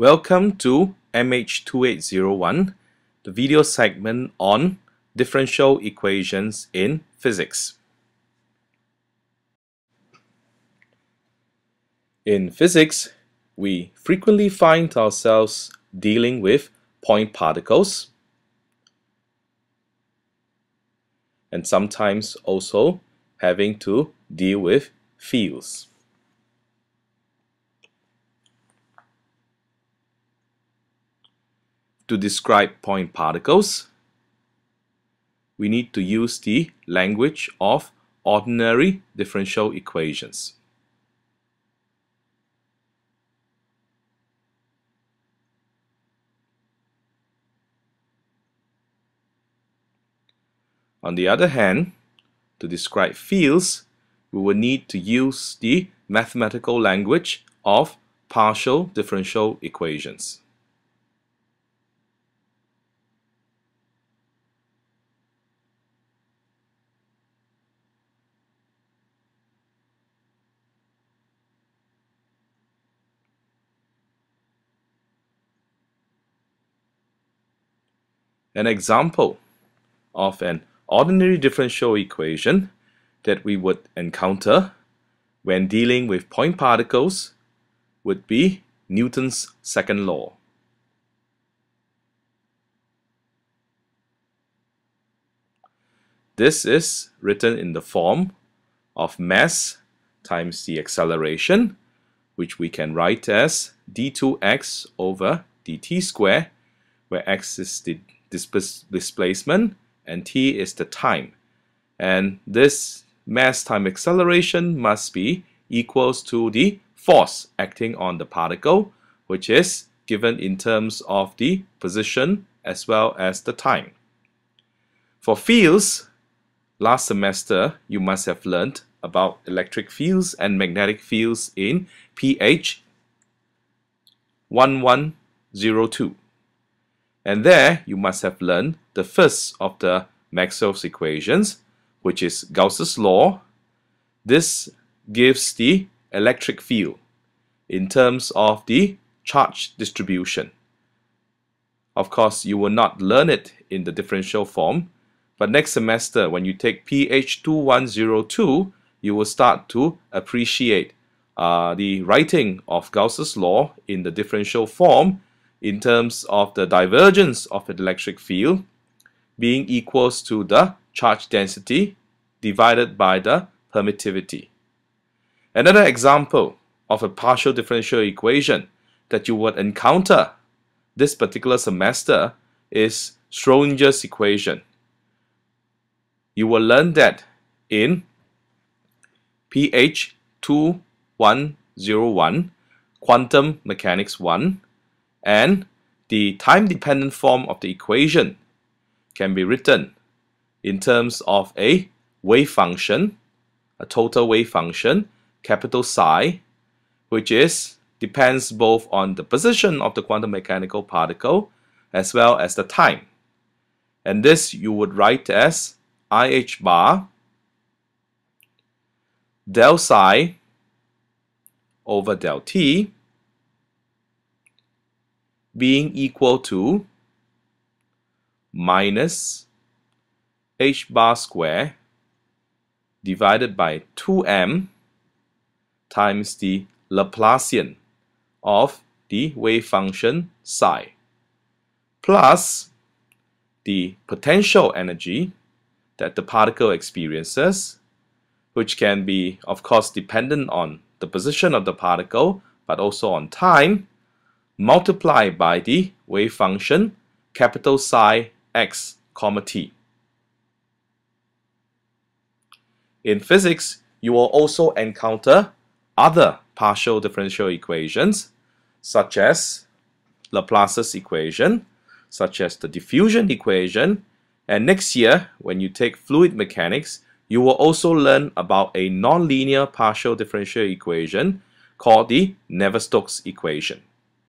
Welcome to MH2801, the video segment on differential equations in physics. In physics, we frequently find ourselves dealing with point particles and sometimes also having to deal with fields. To describe point particles, we need to use the language of ordinary differential equations. On the other hand, to describe fields, we will need to use the mathematical language of partial differential equations. An example of an ordinary differential equation that we would encounter when dealing with point particles would be Newton's second law. This is written in the form of mass times the acceleration, which we can write as d2x over dt squared, where x is the displacement and t is the time. And this mass time acceleration must be equals to the force acting on the particle, which is given in terms of the position as well as the time. For fields, last semester you must have learned about electric fields and magnetic fields in PH 1102. And there you must have learned the first of the Maxwell's equations, which is Gauss's law. This gives the electric field in terms of the charge distribution. Of course, you will not learn it in the differential form, but next semester when you take PH 2102, you will start to appreciate uh, the writing of Gauss's law in the differential form in terms of the divergence of an electric field being equals to the charge density divided by the permittivity. Another example of a partial differential equation that you would encounter this particular semester is Schrodinger's equation. You will learn that in PH 2101 Quantum Mechanics 1 and the time-dependent form of the equation can be written in terms of a wave function, a total wave function, capital psi, which is depends both on the position of the quantum mechanical particle as well as the time. And this you would write as IH bar del psi over del t being equal to minus h bar square divided by 2m times the Laplacian of the wave function psi plus the potential energy that the particle experiences which can be of course dependent on the position of the particle but also on time multiplied by the wave function capital psi x comma t. In physics, you will also encounter other partial differential equations such as Laplace's equation, such as the diffusion equation, and next year when you take fluid mechanics, you will also learn about a nonlinear partial differential equation called the Navier-Stokes equation.